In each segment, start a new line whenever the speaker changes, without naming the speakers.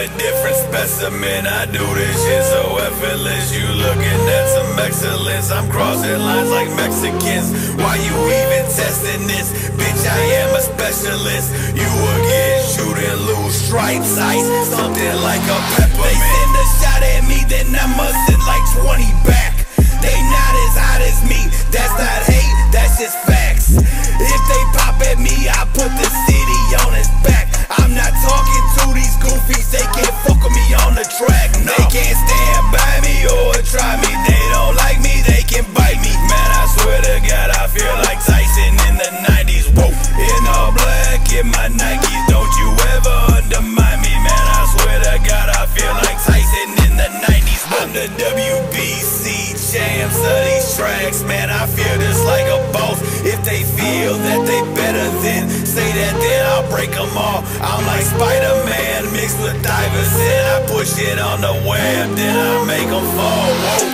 a different specimen. I do this shit so effortless. You looking at some excellence. I'm crossing lines like Mexicans. Why you even testing this? Bitch, I am a specialist. You will get loose and lose stripes, ice, something like a peppermint. They send a shot at me, then I must send like 20 back. They not as hot as me. That's not hate, that's just facts. If they pop at me, I put the They can't stand by me or try me, they don't like me, they can bite me. Man, I swear to God, I feel like Tyson in the 90s. Whoa, in all black, in my Nikes, don't you ever undermine me, man. I swear to God, I feel like Tyson in the 90s. I'm the WBC champs of these tracks, man. I feel just like a boss. If they feel that they better, then say that, then I'll break them all. I'm like Spider With Iverson. I push it on the web, then I make them fall.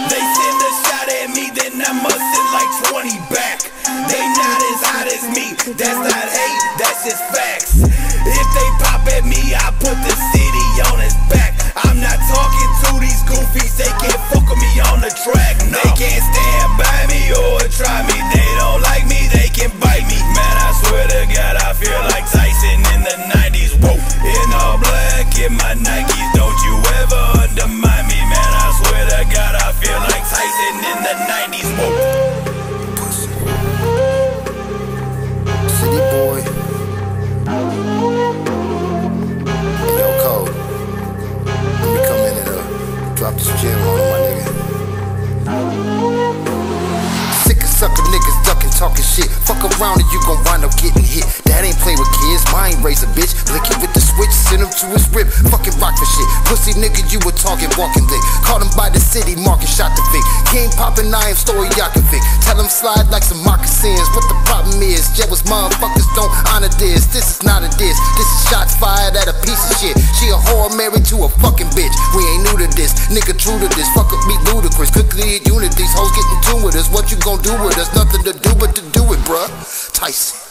They send a shot at me, then I must send like 20 back. They not as hot as me, that's not hate, that's just facts. If they pop at me, I put the city on his back. I'm not talking to these goofies, they can't fuck with me on the track. No. They can't stand
shit. Fuck around and you gon' wind up getting hit. That ain't play with kids, mine raise a bitch. Lick it with the switch, send him to his rip. Fucking rock for shit. Pussy nigga, you a target walking lick. Caught him by the city, market shot the fake. Game poppin', I am story Yakovic. Tell him slide like some moccasins. What the problem is, jealous motherfuckers don't honor this. This is not a diss. This is shots fired at a piece of shit. She a whore married to a fucking bitch. We ain't new to this. Nigga true to this. Fuck with me ludicrous. Quickly at unit. These hoes getting tuned with us. What you gon' do with us? Nothing to do